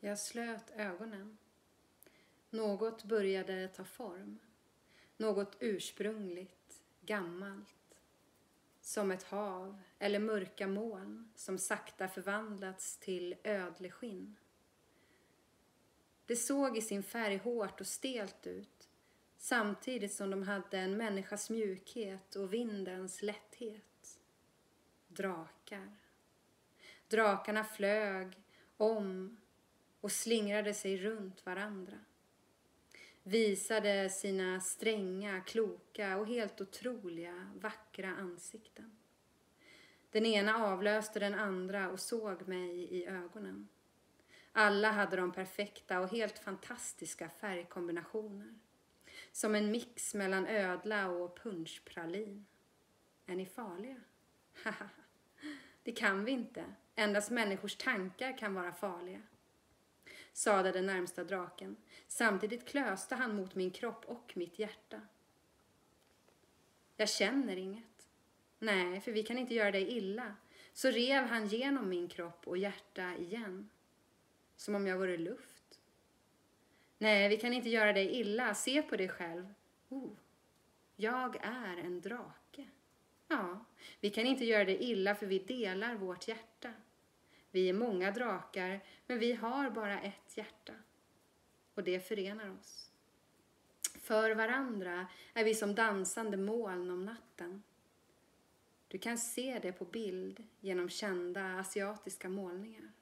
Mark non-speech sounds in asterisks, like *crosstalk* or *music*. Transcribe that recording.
Jag slöt ögonen. Något började ta form. Något ursprungligt, gammalt. Som ett hav eller mörka moln som sakta förvandlats till ödleskinn. Det såg i sin färg hårt och stelt ut samtidigt som de hade en människas mjukhet och vindens lätthet. Drakar. Drakarna flög om och slingrade sig runt varandra. Visade sina stränga, kloka och helt otroliga, vackra ansikten. Den ena avlöste den andra och såg mig i ögonen. Alla hade de perfekta och helt fantastiska färgkombinationer. Som en mix mellan ödla och punschpralin. Är ni farliga? Haha, *laughs* det kan vi inte. Endast människors tankar kan vara farliga sade den närmsta draken. Samtidigt klöste han mot min kropp och mitt hjärta. Jag känner inget. Nej, för vi kan inte göra dig illa. Så rev han genom min kropp och hjärta igen. Som om jag vore luft. Nej, vi kan inte göra dig illa. Se på dig själv. Oh, jag är en drake. Ja, vi kan inte göra dig illa för vi delar vårt hjärta. Vi är många drakar, men vi har bara ett hjärta. Och det förenar oss. För varandra är vi som dansande moln om natten. Du kan se det på bild genom kända asiatiska målningar.